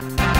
Bye.